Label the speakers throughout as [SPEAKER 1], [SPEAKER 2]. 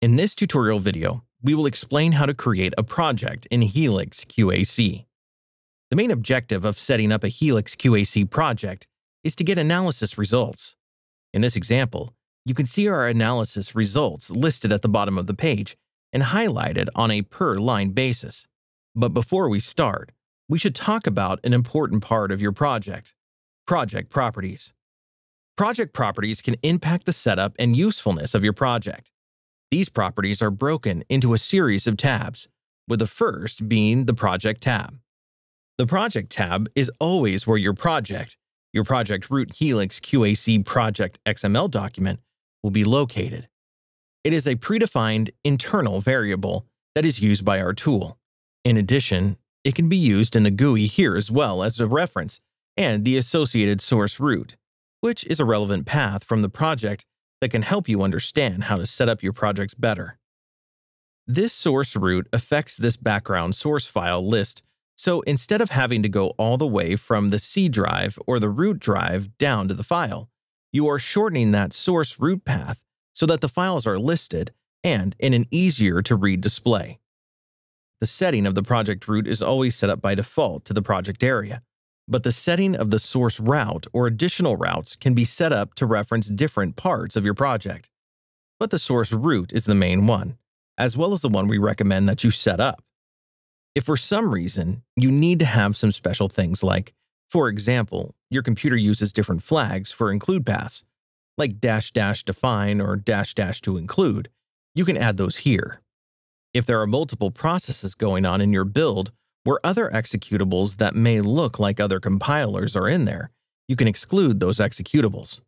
[SPEAKER 1] In this tutorial video, we will explain how to create a project in Helix QAC. The main objective of setting up a Helix QAC project is to get analysis results. In this example, you can see our analysis results listed at the bottom of the page and highlighted on a per line basis. But before we start, we should talk about an important part of your project, project properties. Project properties can impact the setup and usefulness of your project. These properties are broken into a series of tabs, with the first being the Project tab. The Project tab is always where your project, your project root Helix QAC project XML document, will be located. It is a predefined internal variable that is used by our tool. In addition, it can be used in the GUI here as well as a reference and the associated source root, which is a relevant path from the project that can help you understand how to set up your projects better. This source root affects this background source file list, so instead of having to go all the way from the C drive or the root drive down to the file, you are shortening that source root path so that the files are listed and in an easier to read display. The setting of the project root is always set up by default to the project area, but the setting of the source root or additional roots can be set up to reference different parts of your project. But the source root is the main one, as well as the one we recommend that you set up. If for some reason you need to have some special things like, for example, your computer uses different flags for include paths, like dash dash define or dash dash to include, you can add those here. If there are multiple processes going on in your build where other executables that may look like other compilers are in there, you can exclude those executables.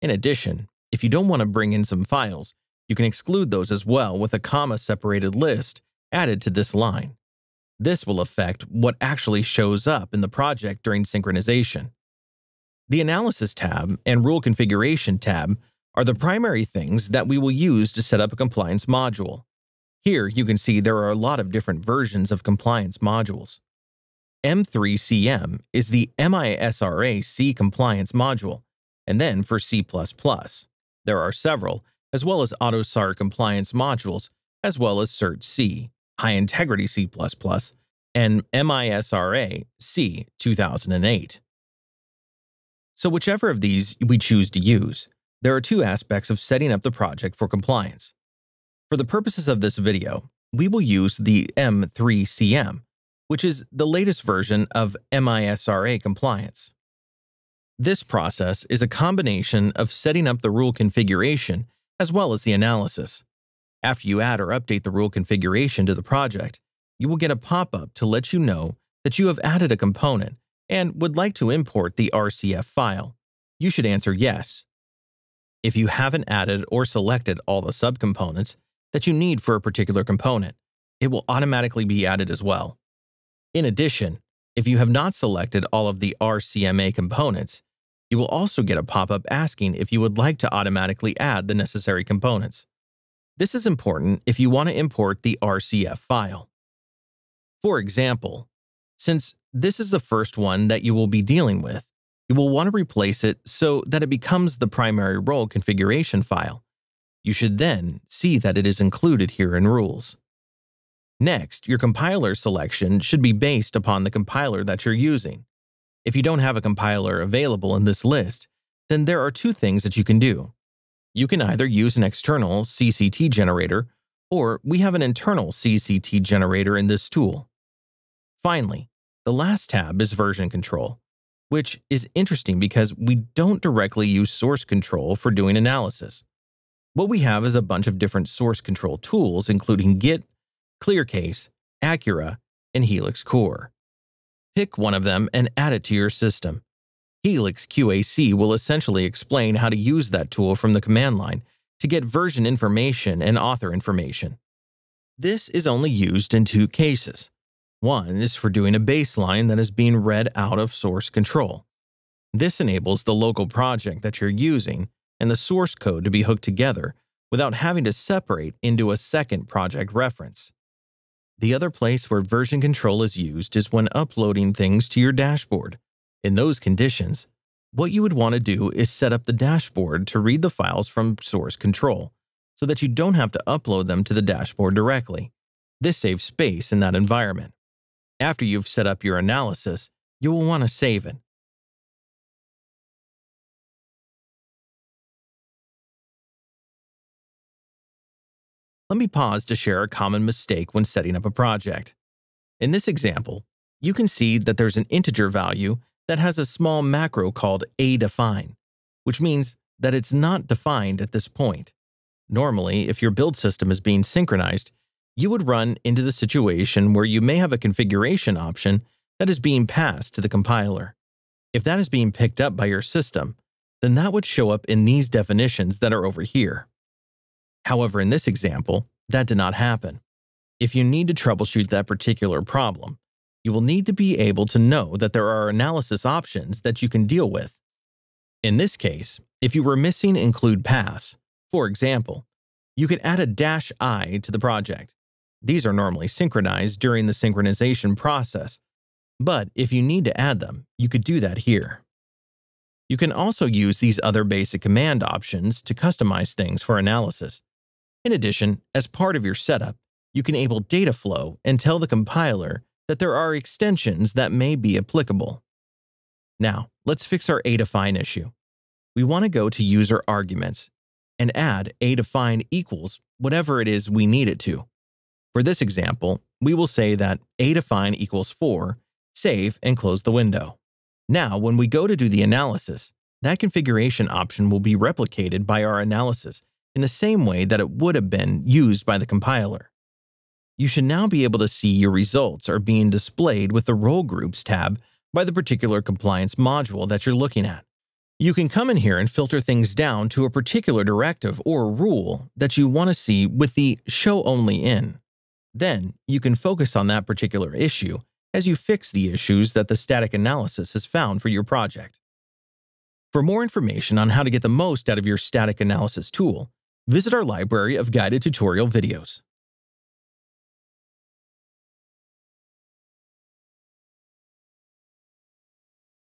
[SPEAKER 1] In addition, if you don't want to bring in some files, you can exclude those as well with a comma-separated list added to this line. This will affect what actually shows up in the project during synchronization. The Analysis tab and Rule Configuration tab are the primary things that we will use to set up a compliance module. Here you can see there are a lot of different versions of compliance modules. M3CM is the MISRA C compliance module, and then for C++. There are several, as well as AUTOSAR compliance modules, as well as CERT C, High Integrity C++, and MISRA C 2008. So whichever of these we choose to use, there are two aspects of setting up the project for compliance. For the purposes of this video, we will use the M3CM, which is the latest version of MISRA compliance. This process is a combination of setting up the rule configuration as well as the analysis. After you add or update the rule configuration to the project, you will get a pop-up to let you know that you have added a component and would like to import the RCF file. You should answer yes. If you haven't added or selected all the subcomponents, that you need for a particular component. It will automatically be added as well. In addition, if you have not selected all of the RCMA components, you will also get a pop-up asking if you would like to automatically add the necessary components. This is important if you want to import the RCF file. For example, since this is the first one that you will be dealing with, you will want to replace it so that it becomes the primary rule configuration file. You should then see that it is included here in rules. Next, your compiler selection should be based upon the compiler that you're using. If you don't have a compiler available in this list, then there are two things that you can do. You can either use an external CCT generator, or we have an internal CCT generator in this tool. Finally, the last tab is version control, which is interesting because we don't directly use source control for doing analysis. What we have is a bunch of different source control tools, including Git, ClearCase, AccuRev, and Helix Core. Pick one of them and add it to your system. Helix QAC will essentially explain how to use that tool from the command line to get version information and author information. This is only used in two cases. One is for doing a baseline that is being read out of source control. This enables the local project that you're using and the source code to be hooked together without having to separate into a second project reference. The other place where version control is used is when uploading things to your dashboard. In those conditions, what you would want to do is set up the dashboard to read the files from source control, so that you don't have to upload them to the dashboard directly. This saves space in that environment. After you've set up your analysis, you will want to save it. Let me pause to share a common mistake when setting up a project. In this example, you can see that there's an integer value that has a small macro called aDefine, which means that it's not defined at this point. Normally, if your build system is being synchronized, you would run into the situation where you may have a configuration option that is being passed to the compiler. If that is being picked up by your system, then that would show up in these definitions that are over here. However, in this example, that did not happen. If you need to troubleshoot that particular problem, you will need to be able to know that there are analysis options that you can deal with. In this case, if you were missing include paths, for example, you could add a dash i to the project. These are normally synchronized during the synchronization process, but if you need to add them, you could do that here. You can also use these other basic command options to customize things for analysis. In addition, as part of your setup, you can enable data flow and tell the compiler that there are extensions that may be applicable. Now, let's fix our aDefine issue. We want to go to user arguments and add aDefine equals whatever it is we need it to. For this example, we will say that aDefine equals 4, save and close the window. Now, when we go to do the analysis, that configuration option will be replicated by our analysis in the same way that it would have been used by the compiler. You should now be able to see your results are being displayed with the Rule Groups tab by the particular compliance module that you're looking at. You can come in here and filter things down to a particular directive or rule that you want to see with the Show Only In. Then, you can focus on that particular issue as you fix the issues that the static analysis has found for your project. For more information on how to get the most out of your static analysis tool, visit our library of guided tutorial videos.